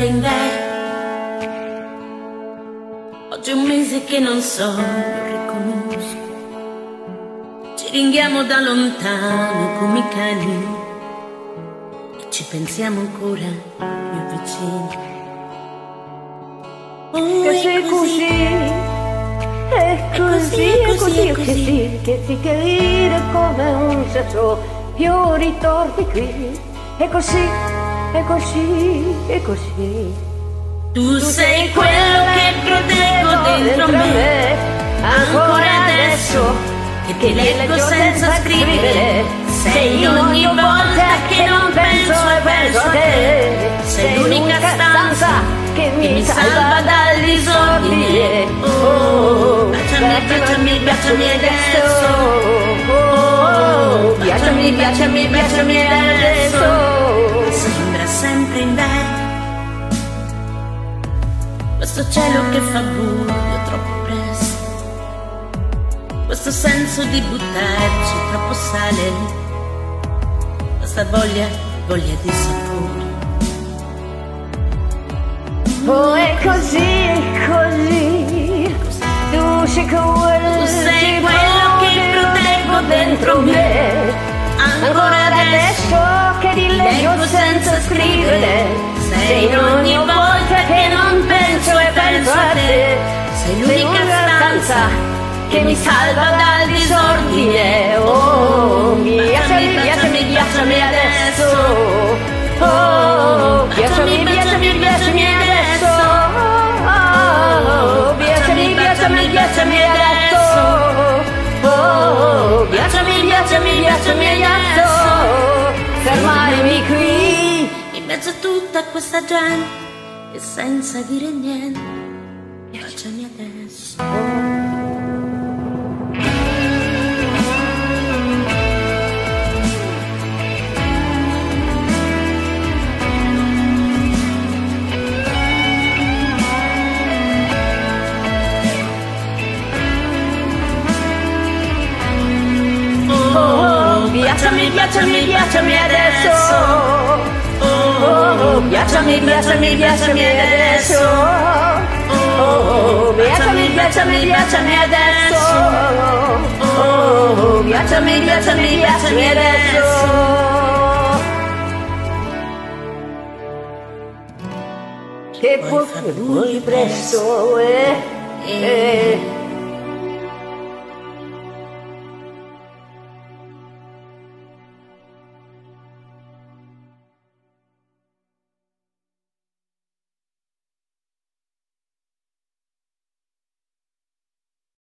bling Oggi è un mese che non so, non riconosco. Ci ringhiamo da lontano come i cani. E ci pensiamo ancora, più vicini. Oh, Che sei così, è così, è così, è così, è così. Che ti chiede come un sasso più ritorni qui, è così è così, è così. Tu sei quello che proteggo dentro me, ancora adesso che ti leggo senza scrivere. Sei ogni volta che non penso e penso a te. Sei l'unica stanza che mi salva dal disordine. Oh, baciami, baciami, baciami adesso. Oh, baciami, baciami, baciami adesso. Questo cielo che fa buio troppo presto, questo senso di buttarci troppo sale, questa voglia, voglia di sapore. Oh, è così, è così, tu sei quello, tu sei quello che proteggo dentro me, ancora adesso che ti leggo senza scrivere, che mi salva dal disordine. Oh, piacemi, piacemi, piacemi adesso. Oh, piacemi, piacemi, piacemi adesso. Oh, piacemi, piacemi, piacemi adesso. Oh, piacemi, piacemi, piacemi adesso. Fermarmi qui in mezzo a tutta questa gente e senza dire niente, baciami adesso. Piacciami, piacciami, piacciami adesso. Oh, piacciami, piacciami, piacciami adesso. Oh, piacciami, piacciami, piacciami adesso. Oh, piacciami, piacciami, piacciami adesso. Che poi presto, eh, eh.